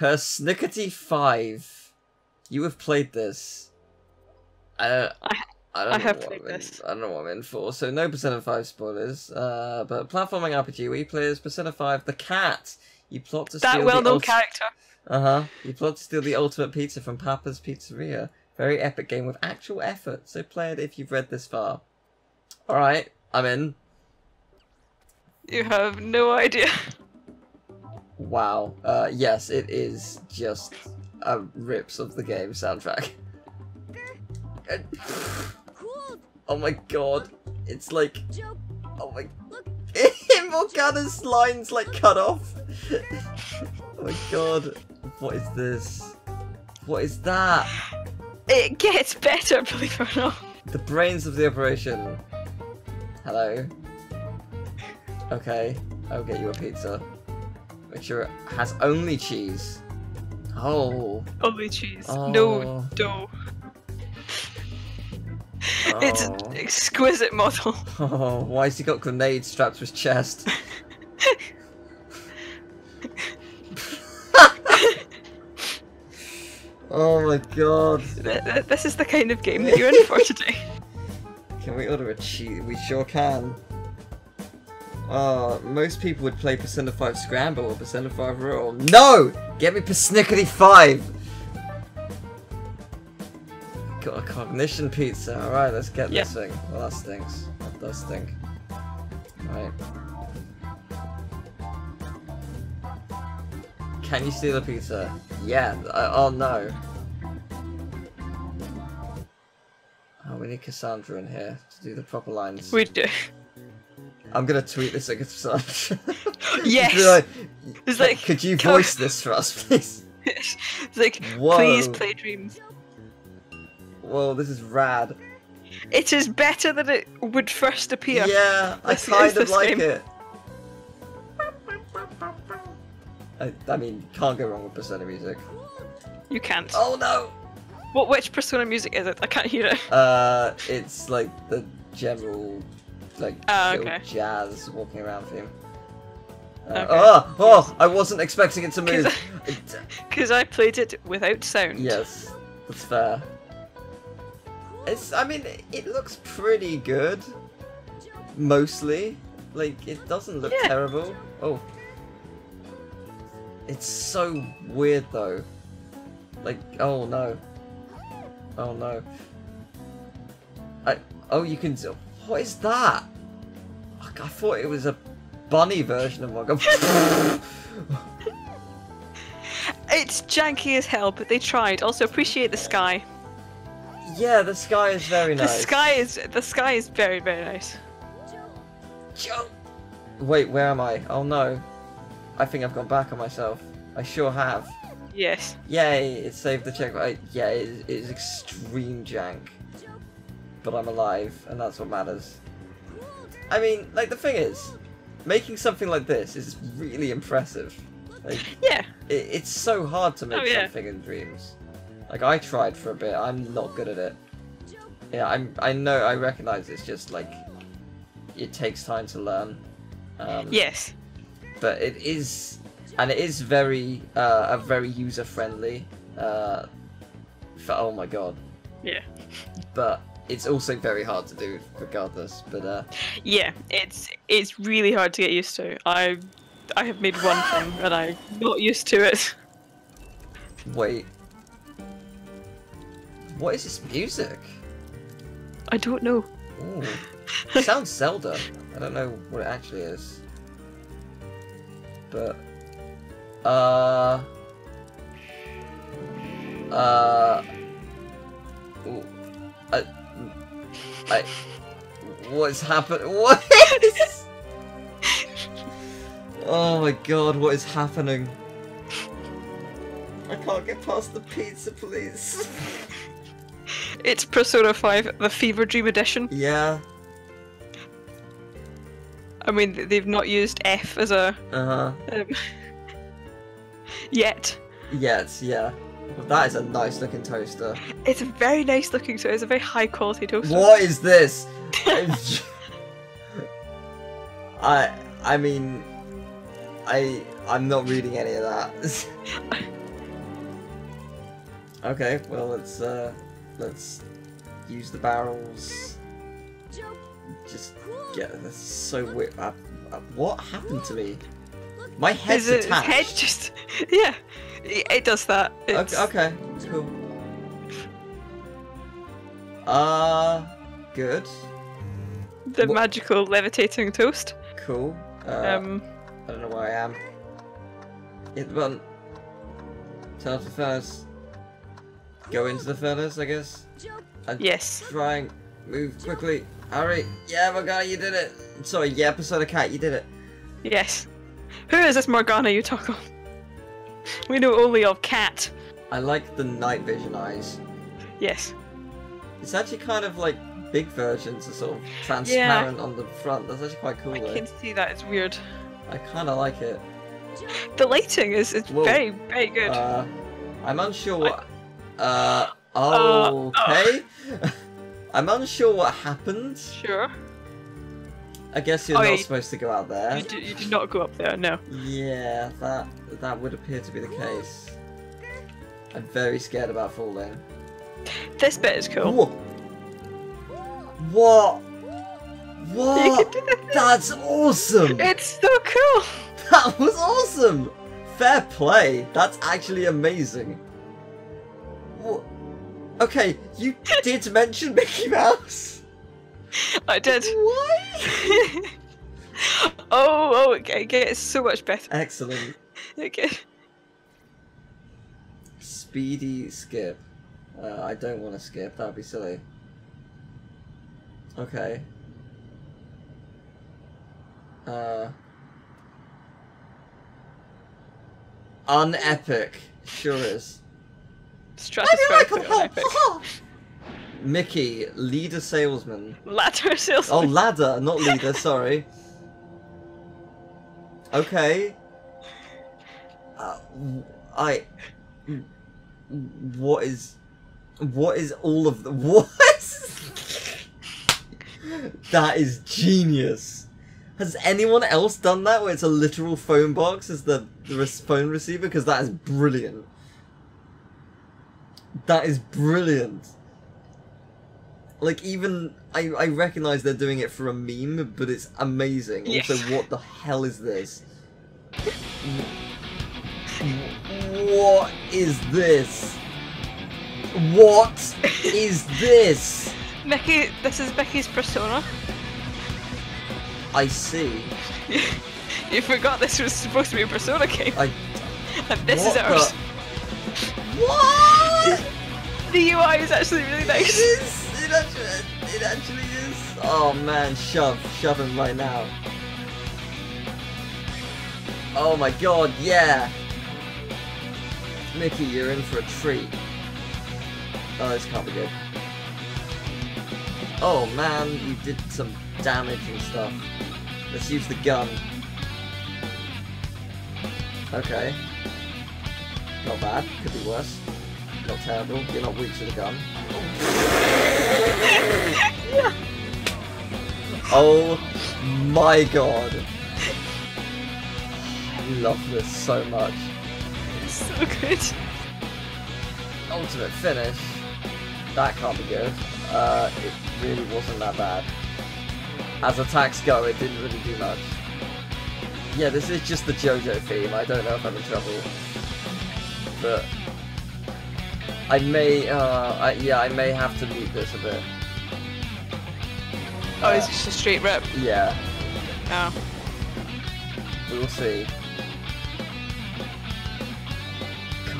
Persnickety 5. You have played this. I don't, I- I, don't I know have what played I'm in- this. I don't know what I'm in for. So no Persona 5 spoilers. Uh, but platforming RPG where you play as Persona 5 the cat. You plot to That steal well-known ult- character. Uh huh. You plot to steal the ultimate pizza from Papa's Pizzeria. Very epic game with actual effort. So play it if you've read this far. All right, I'm in. You have no idea. Wow. Uh, yes, it is just a rips of the game soundtrack. oh my god, it's like, oh my, Morgana's lines like cut off. oh my god, what is this? What is that? It gets better, believe it or not. The brains of the operation. Hello. Okay, I'll get you a pizza. Sure it has only cheese. Oh. Only cheese. Oh. No dough. It's an Oh. exquisite model. Oh, why has he got grenades strapped to his chest? oh my god. Th- th- This is the kind of game that you're in for today. Can we order a cheese? We sure can. Oh, most people would play Persona 5 Scramble or Persona 5 Royal. No! Get me Persnickety 5! Got a cognition pizza. Alright, let's get this thing. Well, that stinks. That does stink. Right. Can you steal a pizza? Yeah. Uh, oh no. Oh, we need Cassandra in here to do the proper lines. We do. I'm gonna tweet this at Cassandra. Yes! Like, It's like, could you voice this for us, please? it's like, Whoa. please play dreams. Whoa, this is rad. It is better than it would first appear. Yeah, I This kind of like game. it. I, I mean, can't go wrong with Persona music. You can't. Oh no! What? Which Persona music is it? I can't hear it. Uh, it's like the general, like, Oh, okay. jazz walking around theme. Uh, Okay. Oh, oh! I wasn't expecting it to move. Because I played it without sound. yes, that's fair. It's. I mean, it looks pretty good. Mostly, like it doesn't look Yeah. terrible. Oh, it's so weird though. Like, oh no, oh no. I. Oh, you can. Do what is that? I thought it was a bunny version of Muggle. It's janky as hell, but they tried. Also, appreciate the sky. yeah, the sky is very nice. The sky is the sky is very very nice. Wait, where am I? Oh no. I think I've gone back on myself. I sure have. Yes. Yay, it saved the checkpoint. Yeah, it is, it is extreme jank. But I'm alive, and that's what matters. I mean, like, the thing is, making something like this is really impressive. Like, Yeah. it, it's so hard to make Oh, yeah. something in Dreams. Like, I tried for a bit, I'm not good at it. Yeah, I'm, I know, I recognize it's just, like, it takes time to learn. Um, Yes. but it is and it is very uh a very user friendly uh for oh my god Yeah. but it's also very hard to do regardless but uh Yeah. It's it's really hard to get used to. I I have made one thing and I'm not used to it. wait what is this music I don't know. Ooh. it sounds zelda i don't know what it actually is but uh uh ooh, I, I what's happened? What? Is oh my god what is happening? I can't get past the pizza please. It's Persona 5, the Fever Dream Edition. yeah. I mean, they've not used F as a uh-huh. um, yet. yes yeah that is a nice looking toaster It's a very nice looking, so it's a very high quality toaster. What is this? I I mean I I'm not reading any of that. Okay, well let's uh let's use the barrels. Just get this so weird. Uh, uh, what happened to me? My head's it- his head just yeah, it, does that. It's, Okay, okay, cool. Uh, good, The Wha- magical levitating toast. cool. Uh, Um, I don't know where I am. Hit the button. Turn off the furnace. Go into the furnace, I guess. And yes. Try and move quickly. Hurry. Yeah, Morgana, you did it. Sorry, yeah, Persona Cat, you did it. Yes. Who is this Morgana you talk of? We know only of Cat. I like the night vision eyes. Yes. It's actually kind of like big versions are sort of transparent on the front. That's actually quite cool I though. can see that. It's weird. I kind of like it. The lighting is, is Whoa. very, very good. Uh, I'm unsure what. Uh, Uh, okay. I'm unsure what happened. sure. I guess you're Oh, not yeah, supposed to go out there. You you do not go up there, no. Yeah, that that would appear to be the case. I'm very scared about falling. This bit is cool. Whoa. What? What? can do the- That's awesome! It's so cool. That was awesome! Fair play. That's actually amazing. Wha- Okay, you did mention Mickey Mouse. I did. Why? oh, oh, it it gets so much better. Excellent. Okay. Speedy skip. Uh, I don't want to skip. That'd be silly. Okay. Uh. Unepic. Sure is. Epic. Mickey, leader salesman. Ladder salesman. Oh, ladder, not leader, sorry. Okay. Uh, I. What is. What is all of the. What? that is genius. Has anyone else done that where it's a literal phone box as the, the phone receiver? Because that is brilliant. That is brilliant. Like even I I recognize they're doing it for a meme, but it's amazing. Yes. Also, what the hell is this? What is this? What is this? Mickey, this is Mickey's persona. I see. you forgot this was supposed to be a persona game. I. And this is ours. The... What? The UI is actually really nice. It actually. It actually is. Oh man, shove, shove him right now. Oh my god, yeah. Mickey, you're in for a treat. Oh, this can't be good. Oh man, you did some damage and stuff. Let's use the gun. Okay. Not bad. Could be worse. Not terrible. You're not weak to the gun. Oh my god. I love this so much. It's so good. Ultimate finish. That can't be good. Uh, it really wasn't that bad. As attacks go, it didn't really do much. Yeah, this is just the JoJo theme. I don't know if I'm in trouble. But... I may, uh, I, yeah, I may have to mute this a bit. Oh, it's just a straight rip. Yeah, Oh. we'll see.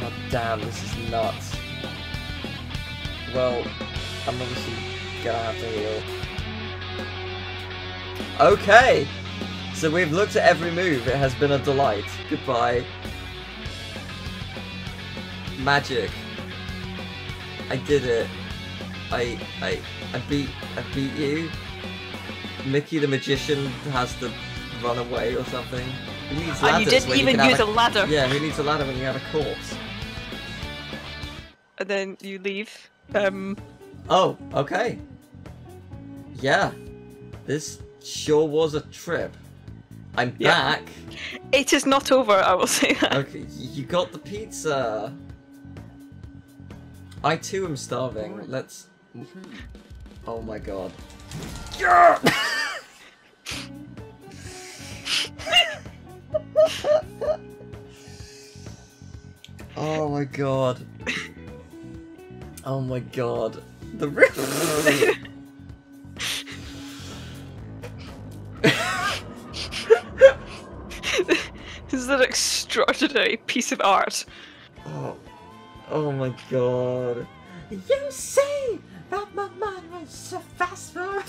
God damn, this is nuts. Well, I'm obviously gonna have to heal. Okay! So we've looked at every move, it has been a delight. Goodbye. Magic. I did it. I I I beat I beat you. Mickey the magician has to run away or something. Needs And you didn't even have use a ladder. Yeah, who needs a ladder when you have a corpse? And then you leave. Um, Oh, okay. Yeah. This sure was a trip. I'm Yeah. back. it is not over, I will say that. Okay, you got the pizza. I too am starving. Let's. Oh my god. Yeah! oh my god. Oh my god. The river. this is an extraordinary piece of art. oh. Oh my god. You say that my mind was so fast for.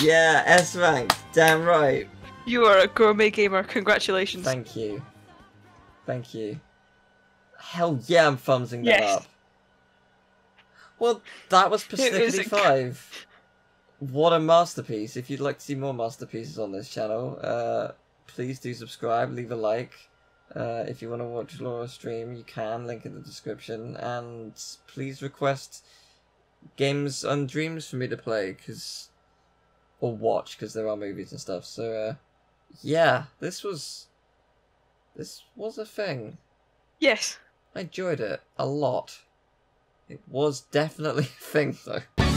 yeah, S rank. Damn right. You are a gourmet gamer. Congratulations. Thank you. Thank you. Hell yeah, I'm thumbsing that Yes. up. Well, that was It is 5. What a masterpiece. If you'd like to see more masterpieces on this channel, uh, please do subscribe, leave a like. Uh, if you want to watch Laura stream, you can, link in the description. And please request games and dreams for me to play, because. Or watch, because there are movies and stuff. So, uh, yeah, this was. This was a thing. Yes. I enjoyed it a lot. It was definitely a thing, though.